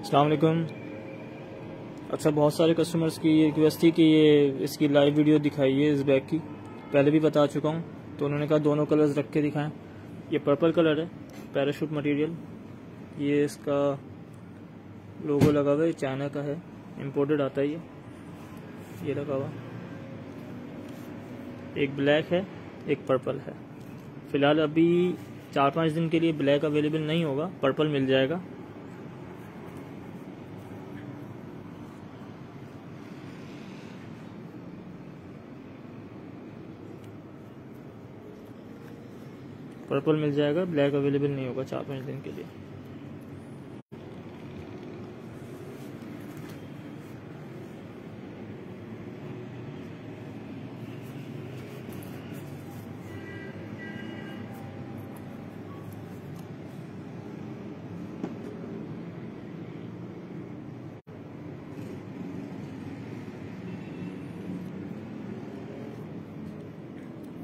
अलकुम अच्छा बहुत सारे कस्टमर्स की ये रिक्वेस्ट थी कि ये इसकी लाइव वीडियो दिखाइए इस बैग की। पहले भी बता चुका हूँ तो उन्होंने कहा दोनों कलर्स रख के दिखाएँ। ये पर्पल कलर है पैराशूट मटेरियल ये इसका लोगो लगा हुआ है चाइना का है इम्पोर्टेड आता है ये। ये लगा हुआ। एक ब्लैक है, एक पर्पल है। फ़िलहाल अभी चार पाँच दिन के लिए ब्लैक अवेलेबल नहीं होगा पर्पल मिल जाएगा। पर्पल मिल जाएगा ब्लैक अवेलेबल नहीं होगा चार पाँच दिन के लिए।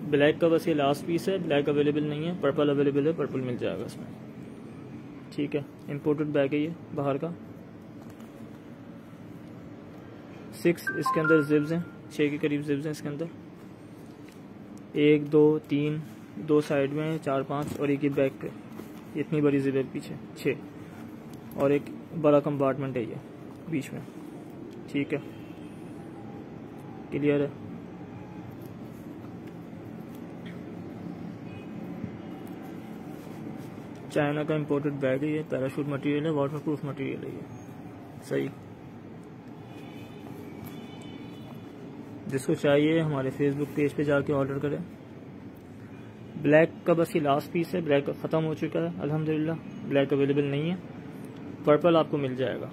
ब्लैक का बस ये लास्ट पीस है ब्लैक अवेलेबल नहीं है पर्पल अवेलेबल है पर्पल मिल जाएगा इसमें। ठीक है इम्पोर्टेड बैग है ये, बाहर का। सिक्स इसके अंदर जिब्स हैं छः के करीब जिब्स हैं इसके अंदर। एक, दो, तीन, दो साइड में चार, पाँच, और एक ही बैग पे। इतनी बड़ी जिब है पीछे छः और एक बड़ा कंपार्टमेंट है ये, बीच में। ठीक है। क्लियर है? चाइना का इम्पोर्टेड बैग है, ये पैराशूट मटेरियल है वाटर प्रूफ मटेरियल है ये। सही। जिसको चाहिए, हमारे फेसबुक पेज पे जाके ऑर्डर करें। ब्लैक का बस ये लास्ट पीस है ब्लैक ख़त्म हो चुका है, अल्हम्दुलिल्लाह। ब्लैक अवेलेबल नहीं है। पर्पल आपको मिल जाएगा।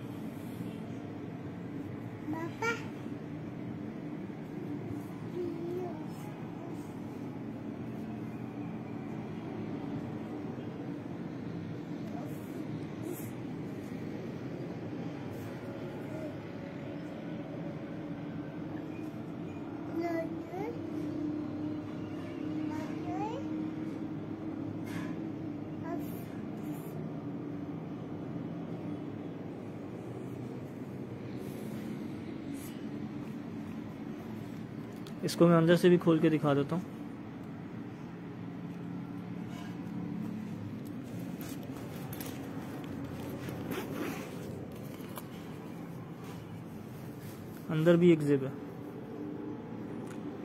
इसको मैं अंदर से भी खोल के दिखा देता हूँ। अंदर भी एक जिप है।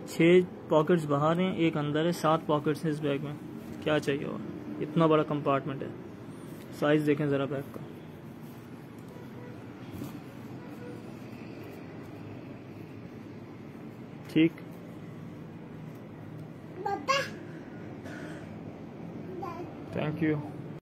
छह पॉकेट्स बाहर हैं, एक अंदर है, सात पॉकेट्स हैं इस बैग में। क्या चाहिए और? इतना बड़ा कंपार्टमेंट है। साइज़ देखें ज़रा बैग का। ठीक?